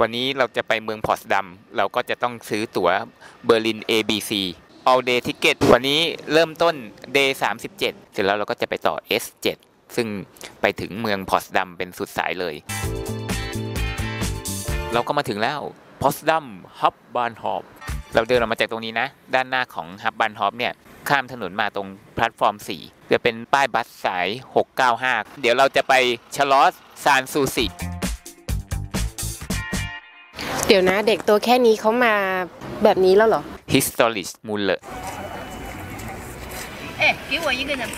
วันนี้เราจะไปเมืองพอทสดัมเราก็จะต้องซื้อตั๋วเบอร์ลิน ABC all day ticket วันนี้เริ่มต้น day 37 เสร็จแล้วเราก็จะไปต่อ S7 ซึ่งไปถึงเมืองพอทสดัมเป็นสุดสายเลย เราก็มาถึงแล้ว Potsdam Hauptbahnhof เราเดินออกมาจากตรงนี้นะ ด้านหน้าของ Hauptbahnhof เนี่ยข้ามถนนมาตรงแพลตฟอร์ม 4 จะเป็นป้าย bus สาย 695 เดี๋ยวเราจะไปชลอสซานซูซิ เดี๋ยวนะเด็กตัวแค่นี้เขามาแบบนี้แล้วเหรอ Historic m u l l e r 哎，给我一个人拍。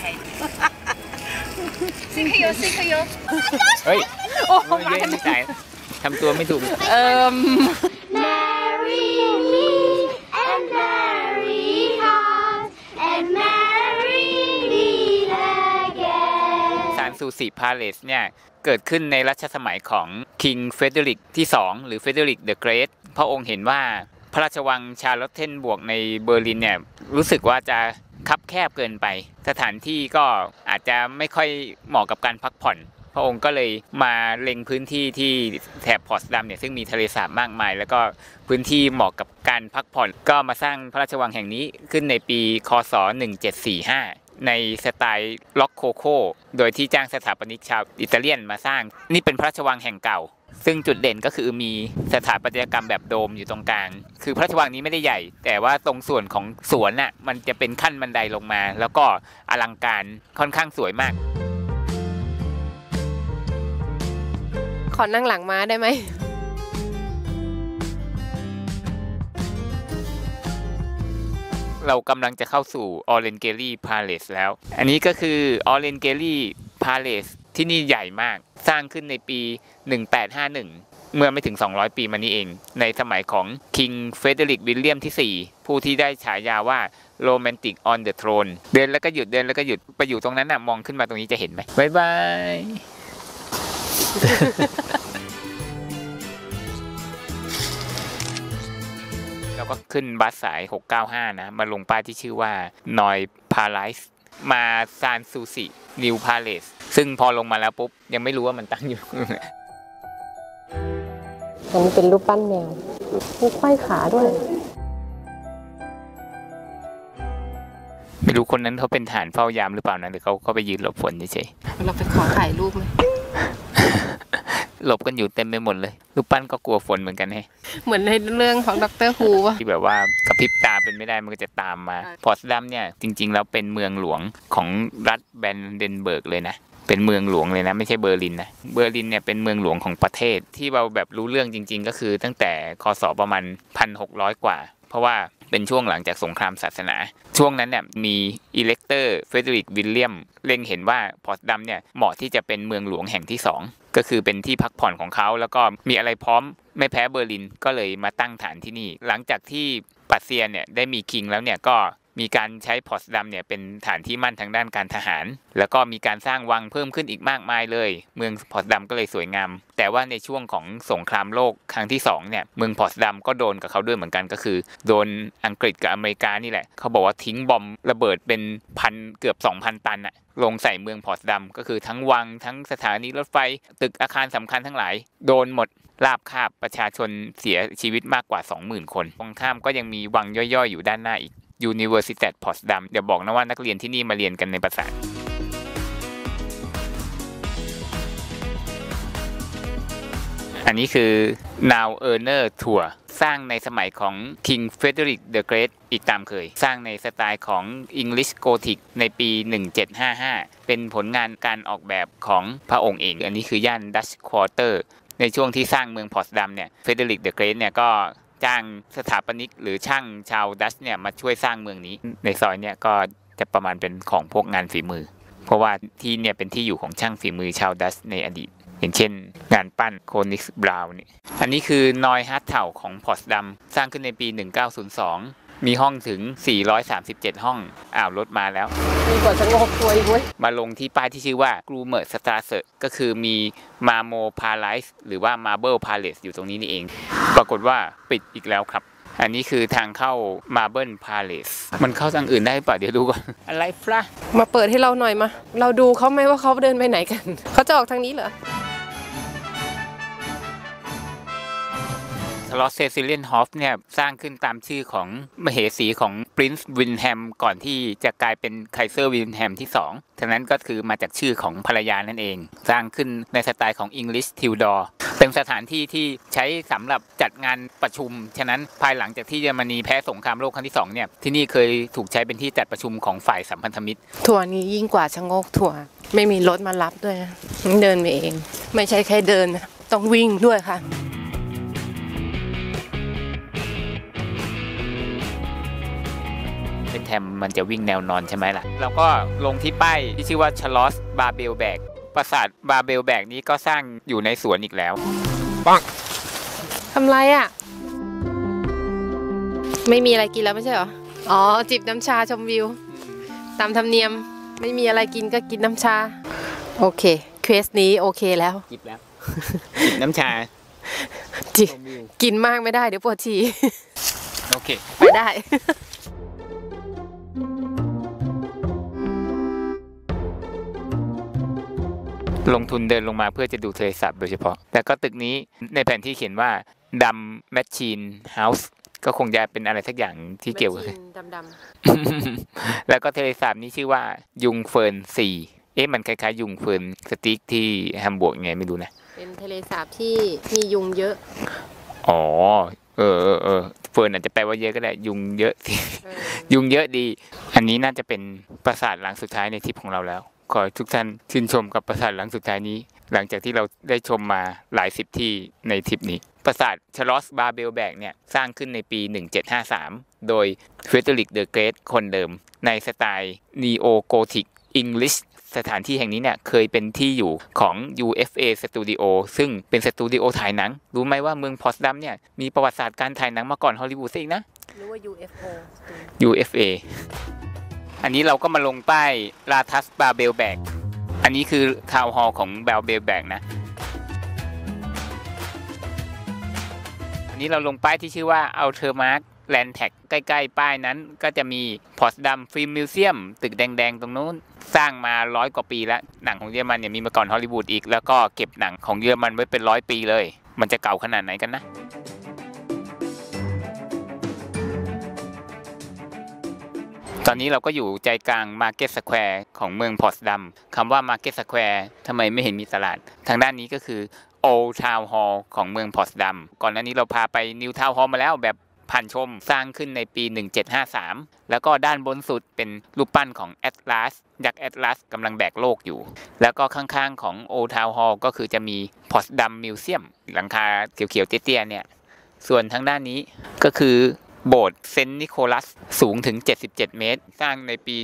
CK 油，CK 油。 เฮ้ย โอ้ โอ้ยเย้ไม่ใช่ทำตัวไม่ถูก เอิม Sanssouci Palace เนี่ยเกิดขึ้นในรัชสมัยของ King Frederick ที่ 2 หรือ Frederick the Great พระองค์เห็นว่าพระราชวัง Charlottenburg ในเบอร์ลินเนี่ยรู้สึกว่าจะคับแคบเกินไป สถานที่ก็อาจจะไม่ค่อยเหมาะกับการพักผ่อน พระองค์ก็เลยมาเล็งพื้นที่ที่แถบพอทสดัมเนี่ยซึ่งมีทะเลสาบมากมาย แล้วก็พื้นที่เหมาะกับการพักผ่อน ก็มาสร้างพระราชวังแห่งนี้ขึ้นในปี คศ 1745 ในสไตล์ล็อกโคโคโดยที่จ้างสถาปนิกชาวอิตาเลียนมาสร้าง นี่เป็นพระราชวังแห่งเก่า ซึ่งจุดเด่นก็คือมีสถาปัตยกรรมแบบโดมอยู่ตรงกลาง คือพระราชวังนี้ไม่ได้ใหญ่ แต่ว่าตรงส่วนของสวนน่ะมันจะเป็นขั้นบันไดลงมา แล้วก็อลังการค่อนข้างสวยมาก ขอนั่งหลังม้าได้ไหม เรากำลังจะเข้าสู่ Orangery Palace แล้ว อันนี้ก็คือ Orangery Palace ที่นี่ใหญ่มาก สร้างขึ้นในปี 1851 เมื่อไม่ถึง 200 ปีมานี้เอง ในสมัยของ King Frederick William ที่ 4 ผู้ที่ได้ฉายาว่า Romantic on the Throne เดินแล้วก็หยุดเดินแล้วก็หยุดไปอยู่ตรงนั้นน่ะมองขึ้นมาตรงนี้จะเห็นไหมบ๊ายบาย แล้วก็ขึ้น bus สาย 695 นะ มาลงป้ายที่ชื่อว่านอยพา a สมาซานซูซินิวพาเลสซึ่งพอลงมาแล้วปุ๊บ ยังไม่รู้ว่ามันตั้งอยู่อันนี้เป็นรูปปั้นแมวมีไขว้ขาด้วย ไม่รู้คนนั้นเขาเป็นทหารเฝ้ายามหรือเปล่านะหรือเขาเขาไปยืนหลบฝนเฉยเราไปขอถ่ายรูปไหมๆ หลบกันอยู่เต็มไปหมดเลยรูปปั้นก็กลัวฝนเหมือนกันแฮะเหมือนในเรื่องของ Doctor Whoะที่แบบว่ากระพริบตาเป็นไม่ได้มันก็จะตามมาใช่พอทสดัมเนี่ยจริงๆแล้วเป็นเมืองหลวงของรัฐ Brandenburg เลยนะเป็นเมืองหลวงเลยนะ ไม่ใช่เบอร์ลินนะเบอร์ลินเนี่ยเป็นเมืองหลวงของประเทศที่เราแบบรุ่งเรืองจริง ๆ ก็คือตั้งแต่คศประมาณ 1,600 กว่า เพราะว่าเป็นช่วงหลังจากสงครามศาสนา ช่วงนั้นเนี่ยมี Elector Frederick Williamเล็งเห็นว่าพอทสดัมเนี่ยเหมาะที่จะเป็นเมืองหลวงแห่งที่สองก็คือเป็นที่พักผ่อนของเขา แล้วก็มีอะไรพร้อมไม่แพ้เบอร์ลินก็เลยมาตั้งฐานที่นี่ หลังจากที่ปรัสเซียเนี่ยได้มี King แล้วเนี่ยก็ มีการใช้พอทสดัมเนี่ยเป็นฐานที่มั่นทางด้านการทหาร แล้วก็มีการสร้างวังเพิ่มขึ้นอีกมากมายเลย เมืองพอทสดัมก็เลยสวยงาม แต่ว่าในช่วงของสงครามโลกครั้งที่สองเนี่ยเมืองพอทสดัมก็โดนกับเขาด้วยเหมือนกันก็คือ โดนอังกฤษกับอเมริกานี่แหละ เขาบอกว่าทิ้ง bombระเบิดเป็นพันเกือบ 2,000 ตันอะลงใส่เมืองพอร์ตดัมก็คือทั้งวังทั้งสถานีรถไฟตึกอาคารสำคัญทั้งหลาย โดนหมดราบคาบประชาชนเสียชีวิตมากกว่า 20,000 คนตรงข้ามก็ยังมีวังย่อยๆ อยู่ด้านหน้าอีก Universitat Potsdam เดี๋ยวบอกนะว่านักเรียนที่นี่มาเรียนกันในภาษาอันนี้คือ Now Earner Tour สร้างในสมัยของ King Frederick the Great อีกตามเคย สร้างในสไตล์ของ English Gothic ในปี 1755 เป็นผลงานการออกแบบของพระองค์เอง อันนี้คือย่าน Dutch Quarter ในช่วงที่สร้างเมืองพอร์ดัมเนี่ย Frederick the Great เนี่ยก็ จ้างสถาปนิกหรือช่างชาวดัชเนี่ยมาช่วยสร้างเมืองนี้ ในซอยเนี่ยก็จะประมาณเป็นของพวกงานฝีมือ เพราะว่าที่เนี่ยเป็นที่อยู่ของช่างฝีมือชาวดัชในอดีต อย่างเช่น งานปั้นโคนิกส์บราวน์นี่อันนี้คือนอยฮาร์ดเถ่าของพอสดัมสร้างขึ้นในปี 1902 มีห้องถึง 437 ห้อง อ้าวรถมาแล้ว มีกดสงบตัวอีกเว้ย มาลงที่ป้ายที่ชื่อว่ากรูเมอร์สตาเซก็คือมีมาโมพา a ล e หรือว่ามาเบิลพาเลสอยู่ตรงนี้นี่เอง ปรากฏว่าปิดอีกแล้วครับ อันนี้คือทางเข้ามาเบิลพาเลสมันเข้าทางอื่นได้หรือเปล่าเดี๋ยวดูก่อน อะไรฟละมาเปิดให้เราหน่อยมา เราดูเขาไหมว่าเขาเดินไปไหนกัน เขาจะออกทางนี้เหรอ Schloss Cecilienhof เนี่ยสร้างขึ้นตามชื่อของมเหสีของ Prince Wilhelm ก่อนที่จะกลายเป็น Kaiser Wilhelm ที่2ฉะนั้นก็คือมาจากชื่อของภรรยานั่นเอง สร้างขึ้นในสไตล์ของ English Tudor เป็นสถานที่ที่ใช้สำหรับจัดงานประชุม ฉะนั้นภายหลังจากที่เยอรมนีแพ้สงครามโลกครั้งที่สองเนี่ยที่นี่เคยถูกใช้เป็นที่จัดประชุมของฝ่ายสัมพันธมิตรถั่วนี้ยิ่งกว่าชะโงกถั่วไม่มีรถมารับด้วยต้องเดินไปเอง ไม่ใช่แค่เดินต้องวิ่งด้วยค่ะ แทมมันจะวิ่งแนวนอนใช่ไหมล่ะ แล้วก็ลงที่ป้ายที่ชื่อว่าชลอสบาเบลแบกปราสาทบาเบลแบกนี้ก็สร้างอยู่ในสวนอีกแล้วทำไรอะ ไม่มีอะไรกินแล้วไม่ใช่เหรอ อ๋อ จิบน้ำชาชมวิว ตามธรรมเนียมไม่มีอะไรกินก็กินน้ำชา โอเคเควสนี้โอเคแล้ว จิบแล้วจิบน้ำชาจิกินมากไม่ได้เดี๋ยวปวดฉี่โอเคไปได้ ลงทุนเดินลงมาเพื่อจะดูทะเลสาบโดยเฉพาะแต่ก็ตึกนี้ในแผนที่เขียนว่า Dampfmaschinenhaus ก็คงจะเป็นอะไรสักอย่างที่เกี่ยวกับ dam แล้วก็ทะเลสาบนี้ชื่อว่า Jungfernsee เอ๊ะมันคล้ายๆ Jungfernstieg ที่ฮัมบวร์กไงไม่รู้นะๆเป็นทะเลสาบที่มียุงเยอะ อ๋อ เออเออเออ fern อาจจะแปลว่าเยอะก็ได้ ยุงเยอะสิเออยุงเยอะดี อันนี้น่าจะเป็นปราสาทหลังสุดท้ายในทริปของเราแล้ว ขอให้ทุกท่านชื่นชมกับปราสาทหลังสุดท้ายนี้ หลังจากที่เราได้ชมมาหลายสิบที่ในทริปนี้ ปราสาท Schloss Babelsberg เนี่ยสร้างขึ้นในปี 1753 โดย Frederick the Great คนเดิม ในสไตล์ Neo-Gothic อังกฤษสถานที่แห่งนี้เนี่ยเคยเป็นที่อยู่ของ UFA Studio ซึ่งเป็นสตูดิโอถ่ายหนัง รู้ไหมว่าเมืองพอทสดัมเนี่ยมีประวัติศาสตร์การถ่ายหนังมาก่อนฮอลลีวูดซะอีกนะ หรือว่า UFO UFA อันนี้เราก็มาลงป้ายRathaus Babelsberg อันนี้คือ Town Hall ของ Babelsberg นะ อันนี้เราลงป้ายที่ชื่อว่า Alter Markt Landtag ใกล้ๆ ป้ายนั้นก็จะมี Potsdam Film Museum ตึกแดง ๆ ตรงนู้น สร้างมาร้อยกว่าปีแล้ว หนังของเยอรมันเนี่ยมีมาก่อนฮอลลีวูดอีก แล้วก็เก็บหนังของเยอรมันไว้เป็นร้อยปีเลย มันจะเก่าขนาดไหนกันนะ ตอนนี้เราก็อยู่ใจกลาง Market Square ของเมืองพอทสดัมคำว่า Market Square ทำไมไม่เห็นมีตลาด ทางด้านนี้ก็คือ Old Town Hall ของเมืองพอทสดัมก่อนหน้านี้เราพาไป New Town Hall มาแล้วแบบผ่านชมสร้างขึ้นในปี 1753 แล้วก็ด้านบนสุดเป็นรูปปั้นของแอตลาสยักษ์แอตลาสกำลังแบกโลกอยู่ แล้วก็ข้างๆของ Old Town Hall ก็คือจะมี Potsdam Museum หลังคาเขียวๆเตี้ยๆเนี่ย ส่วนทางด้านนี้ก็คือ โบสถ์เซนต์นิโคลัสสูงถึง 77 เมตร สร้างในปี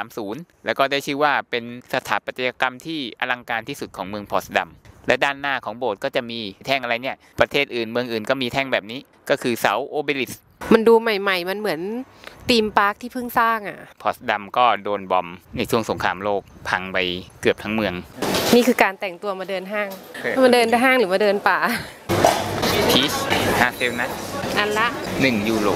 1830 แล้วก็ได้ชื่อว่าเป็นสถาปัตยกรรมที่อลังการที่สุดของเมืองพอสดัมและด้านหน้าของโบสถ์ก็จะมีแท่งอะไรเนี่ย ประเทศอื่นเมืองอื่นก็มีแท่งแบบนี้ ก็คือเสาโอเบลิสก์มันดูใหม่ ๆ มันเหมือน theme park ที่เพิ่งสร้างอะ พอสดัมก็โดน bomb ในช่วงสงครามโลกพังไปเกือบทั้งเมือง นี่คือการแต่งตัวมาเดินห้าง มาเดินห้างหรือมาเดินป่าพีชฮาเซลนัท อันละ 1 ยูโร